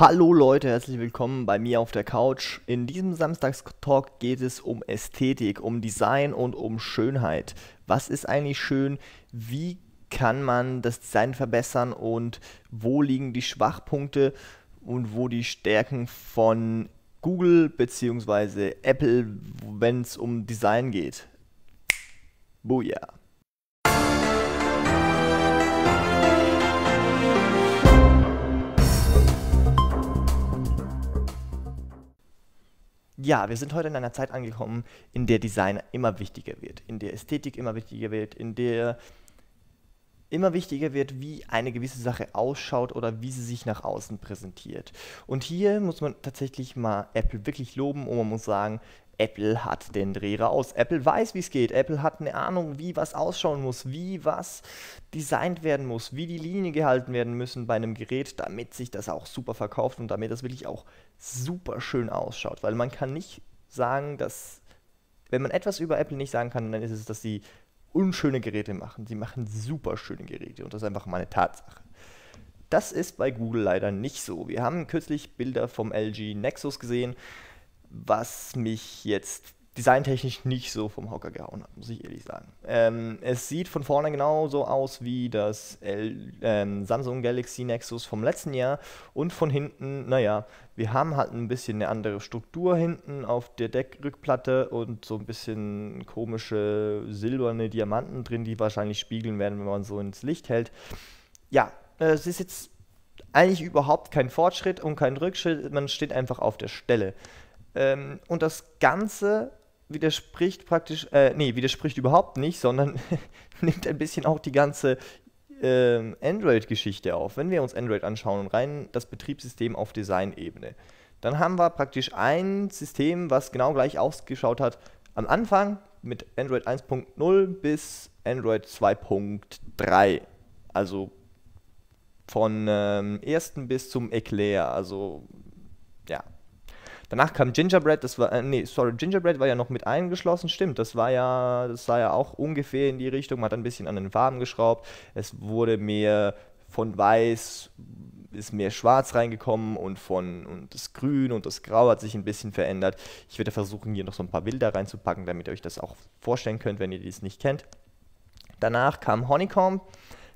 Hallo Leute, herzlich willkommen bei mir auf der Couch. In diesem Samstagstalk geht es um Ästhetik, um Design und um Schönheit. Was ist eigentlich schön? Wie kann man das Design verbessern und wo liegen die Schwachpunkte und wo die Stärken von Google bzw. Apple, wenn es um Design geht? Booyah! Ja, wir sind heute in einer Zeit angekommen, in der Design immer wichtiger wird, in der Ästhetik immer wichtiger wird, in der immer wichtiger wird, wie eine gewisse Sache ausschaut oder wie sie sich nach außen präsentiert. Und hier muss man tatsächlich mal Apple wirklich loben und man muss sagen, Apple hat den Dreh raus. Apple weiß, wie es geht. Apple hat eine Ahnung, wie was ausschauen muss, wie was designt werden muss, wie die Linien gehalten werden müssen bei einem Gerät, damit sich das auch super verkauft und damit das wirklich auch super schön ausschaut. Weil man kann nicht sagen, dass, wenn man etwas über Apple nicht sagen kann, dann ist es, dass sie unschöne Geräte machen. Sie machen super schöne Geräte und das ist einfach mal eine Tatsache. Das ist bei Google leider nicht so. Wir haben kürzlich Bilder vom LG Nexus gesehen was mich jetzt designtechnisch nicht so vom Hocker gehauen hat, muss ich ehrlich sagen. Ähm, es sieht von vorne genauso aus wie das L ähm, Samsung Galaxy Nexus vom letzten Jahr und von hinten, naja, wir haben halt ein bisschen eine andere Struktur hinten auf der Deckrückplatte und so ein bisschen komische silberne Diamanten drin, die wahrscheinlich spiegeln werden, wenn man so ins Licht hält. Ja, es ist jetzt eigentlich überhaupt kein Fortschritt und kein Rückschritt, man steht einfach auf der Stelle. Ähm, und das Ganze widerspricht praktisch, äh, nee, widerspricht überhaupt nicht, sondern nimmt ein bisschen auch die ganze ähm, Android-Geschichte auf. Wenn wir uns Android anschauen und rein das Betriebssystem auf Design-Ebene, dann haben wir praktisch ein System, was genau gleich ausgeschaut hat am Anfang mit Android 1.0 bis Android 2.3. Also von ähm, ersten bis zum Eclair. Also ja, Danach kam Gingerbread, das war, äh, nee, sorry, Gingerbread war ja noch mit eingeschlossen, stimmt, das war ja, das sah ja auch ungefähr in die Richtung, man hat ein bisschen an den Farben geschraubt, es wurde mehr von weiß, ist mehr schwarz reingekommen und von und das Grün und das Grau hat sich ein bisschen verändert. Ich werde versuchen, hier noch so ein paar Bilder reinzupacken, damit ihr euch das auch vorstellen könnt, wenn ihr dies nicht kennt. Danach kam Honeycomb.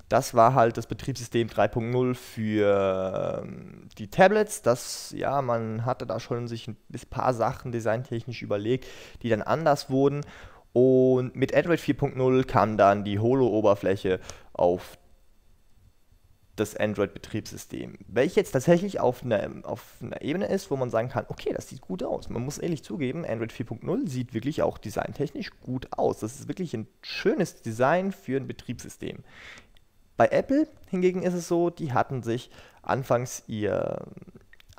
Das war halt das Betriebssystem 3.0 für ähm, die Tablets. Das, ja, man hatte da schon sich ein paar Sachen designtechnisch überlegt, die dann anders wurden. Und mit Android 4.0 kam dann die Holo-Oberfläche auf das Android-Betriebssystem, welches jetzt tatsächlich auf einer, auf einer Ebene ist, wo man sagen kann, okay, das sieht gut aus. Man muss ehrlich zugeben, Android 4.0 sieht wirklich auch designtechnisch gut aus. Das ist wirklich ein schönes Design für ein Betriebssystem. Bei Apple hingegen ist es so, die hatten sich anfangs ihr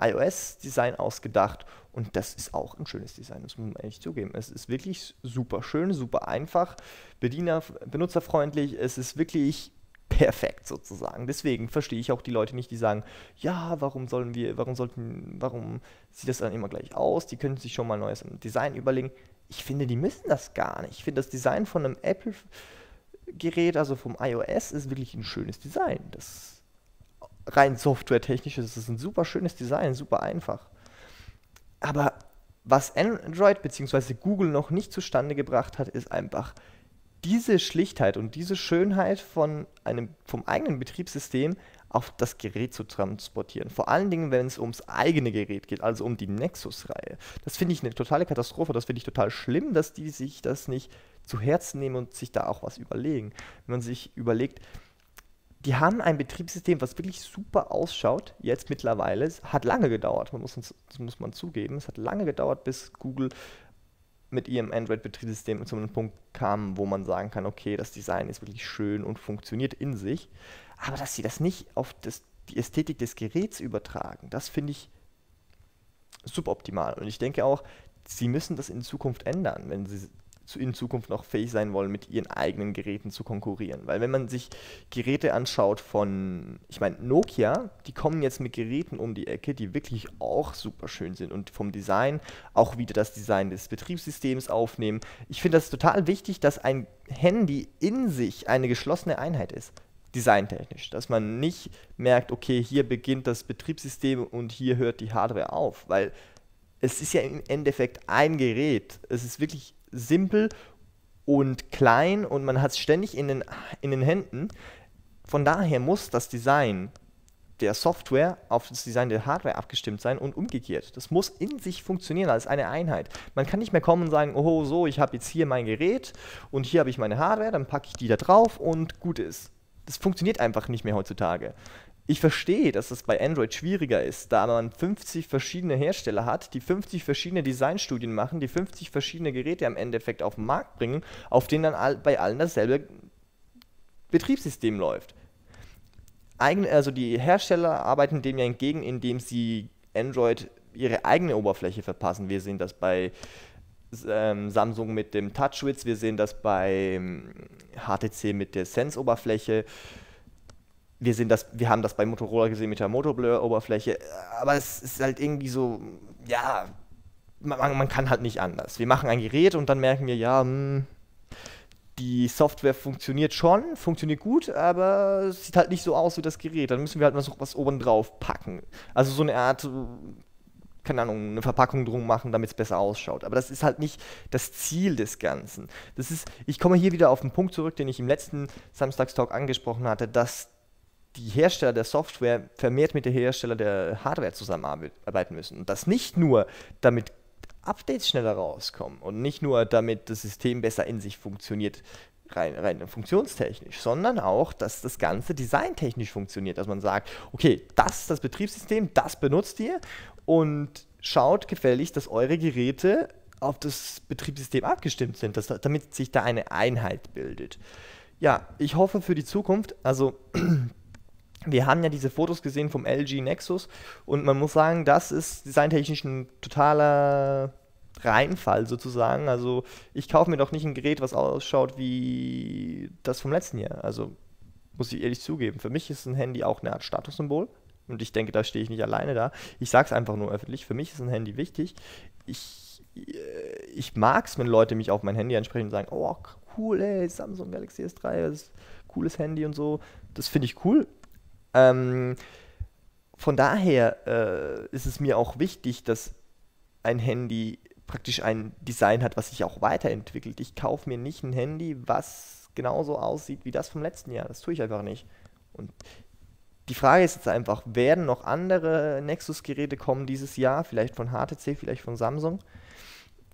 iOS-Design ausgedacht und das ist auch ein schönes Design, das muss man echt zugeben. Es ist wirklich super schön, super einfach, Bediener, benutzerfreundlich, es ist wirklich perfekt sozusagen. Deswegen verstehe ich auch die Leute nicht, die sagen, ja, warum sollen wir, warum sollten, warum sieht das dann immer gleich aus? Die können sich schon mal neues Design überlegen. Ich finde, die müssen das gar nicht. Ich finde das Design von einem Apple Gerät, also vom iOS, ist wirklich ein schönes Design. Das rein softwaretechnisch ist es ein super schönes Design, super einfach. Aber was Android bzw. Google noch nicht zustande gebracht hat, ist einfach diese Schlichtheit und diese Schönheit von einem, vom eigenen Betriebssystem auf das Gerät zu transportieren. Vor allen Dingen, wenn es ums eigene Gerät geht, also um die Nexus-Reihe. Das finde ich eine totale Katastrophe. Das finde ich total schlimm, dass die sich das nicht zu Herzen nehmen und sich da auch was überlegen. Wenn man sich überlegt, die haben ein Betriebssystem, was wirklich super ausschaut, jetzt mittlerweile. Es hat lange gedauert, man muss, das muss man zugeben. Es hat lange gedauert, bis Google mit ihrem Android-Betriebssystem zu einem Punkt kam, wo man sagen kann, okay, das Design ist wirklich schön und funktioniert in sich. Aber dass sie das nicht auf das, die Ästhetik des Geräts übertragen, das finde ich suboptimal. Und ich denke auch, sie müssen das in Zukunft ändern, wenn sie in Zukunft noch fähig sein wollen, mit ihren eigenen Geräten zu konkurrieren. Weil wenn man sich Geräte anschaut von, ich meine, Nokia, die kommen jetzt mit Geräten um die Ecke, die wirklich auch super schön sind und vom Design auch wieder das Design des Betriebssystems aufnehmen. Ich finde das total wichtig, dass ein Handy in sich eine geschlossene Einheit ist. designtechnisch, dass man nicht merkt, okay, hier beginnt das Betriebssystem und hier hört die Hardware auf, weil es ist ja im Endeffekt ein Gerät. Es ist wirklich simpel und klein und man hat es ständig in den, in den Händen. Von daher muss das Design der Software auf das Design der Hardware abgestimmt sein und umgekehrt. Das muss in sich funktionieren als eine Einheit. Man kann nicht mehr kommen und sagen, oh so, ich habe jetzt hier mein Gerät und hier habe ich meine Hardware, dann packe ich die da drauf und gut ist. Das funktioniert einfach nicht mehr heutzutage. Ich verstehe, dass es bei Android schwieriger ist, da man 50 verschiedene Hersteller hat, die 50 verschiedene Designstudien machen, die 50 verschiedene Geräte am Endeffekt auf den Markt bringen, auf denen dann all, bei allen dasselbe Betriebssystem läuft eigen, also die Hersteller arbeiten dem ja entgegen, indem sie Android ihre eigene Oberfläche verpassen. Wir sehen das bei ähm, Samsung mit dem TouchWiz, wir sehen das bei HTC mit der Sense-Oberfläche. Wir, sehen das, wir haben das bei Motorola gesehen mit der Motoblur-Oberfläche. Aber es ist halt irgendwie so, ja, man, man, kann halt nicht anders. Wir machen ein Gerät und dann merken wir, ja, hm, die Software funktioniert schon, funktioniert gut, aber sieht halt nicht so aus wie das Gerät. Dann müssen wir halt noch was oben drauf packen. Also so eine Art, keine Ahnung, eine Verpackung drum machen, damit es besser ausschaut. Aber das ist halt nicht das Ziel des Ganzen. Das ist, ich komme hier wieder auf den Punkt zurück, den ich im letzten Samstagstalk angesprochen hatte, dass die Hersteller der Software vermehrt mit den Herstellern der Hardware zusammenarbeiten müssen. Und das nicht nur, damit Updates schneller rauskommen und nicht nur damit das System besser in sich funktioniert, rein, rein funktionstechnisch, sondern auch, dass das Ganze designtechnisch funktioniert, dass man sagt, okay, das ist das Betriebssystem, das benutzt ihr und schaut gefälligst, dass eure Geräte auf das Betriebssystem abgestimmt sind, dass, damit sich da eine Einheit bildet. Ja, ich hoffe für die Zukunft, also wir haben ja diese Fotos gesehen vom LG Nexus und man muss sagen, das ist designtechnisch ein totaler Reinfall sozusagen. Also ich kaufe mir doch nicht ein Gerät, was ausschaut wie das vom letzten Jahr. Also muss ich ehrlich zugeben, für mich ist ein Handy auch eine Art Statussymbol. Und ich denke, da stehe ich nicht alleine da. Ich sage es einfach nur öffentlich. Für mich ist ein Handy wichtig. Ich, äh, ich mag es, wenn Leute mich auf mein Handy ansprechen und sagen, oh, cool, ey, Samsung Galaxy S3, das ist ein cooles Handy und so. Das finde ich cool. Ähm, von daher äh, ist es mir auch wichtig, dass ein Handy praktisch ein Design hat, was sich auch weiterentwickelt. Ich kaufe mir nicht ein Handy, was genauso aussieht wie das vom letzten Jahr. Das tue ich einfach nicht. Und die Frage ist jetzt einfach, werden noch andere Nexus-Geräte kommen dieses Jahr? Vielleicht von HTC, vielleicht von Samsung?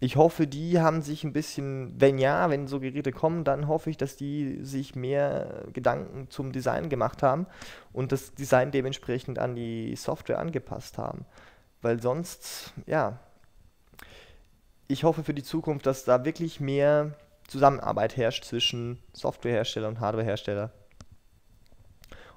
ich hoffe, die haben sich ein bisschen, wenn ja, wenn so Geräte kommen, dann hoffe ich, dass die sich mehr Gedanken zum Design gemacht haben und das Design dementsprechend an die Software angepasst haben. Weil sonst, ja, ich hoffe für die Zukunft, dass da wirklich mehr Zusammenarbeit herrscht zwischen Softwarehersteller und Hardwarehersteller.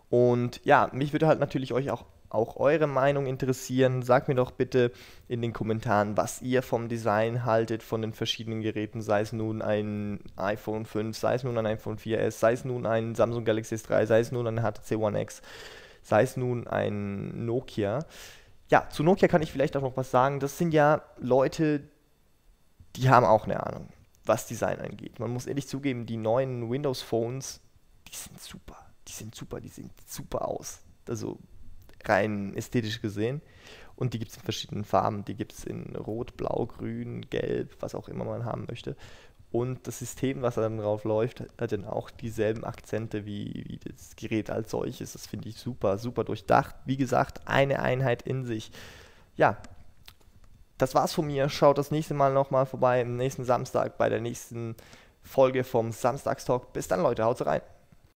Und ja, mich würde halt natürlich euch auch auch eure Meinung interessieren. Sagt mir doch bitte in den Kommentaren, was ihr vom Design haltet von den verschiedenen Geräten, sei es nun ein iPhone 5, sei es nun ein iPhone 4S, sei es nun ein Samsung Galaxy S3, sei es nun ein HTC One X, sei es nun ein Nokia. Ja, zu Nokia kann ich vielleicht auch noch was sagen. Das sind ja Leute, die haben auch eine Ahnung, was Design angeht. Man muss ehrlich zugeben, die neuen Windows Phones, die sind super. Die sind super, die sehen super aus. Also rein ästhetisch gesehen. Und die gibt es in verschiedenen Farben. Die gibt es in Rot, Blau, Grün, Gelb, was auch immer man haben möchte. Und das System, was dann drauf läuft, hat dann auch dieselben Akzente wie, wie das Gerät als solches. Das finde ich super, super durchdacht. Wie gesagt, eine Einheit in sich. Ja, das war's von mir. Schaut das nächste Mal nochmal vorbei, am nächsten Samstag bei der nächsten Folge vom Samstagstalk. Bis dann, Leute, haut rein.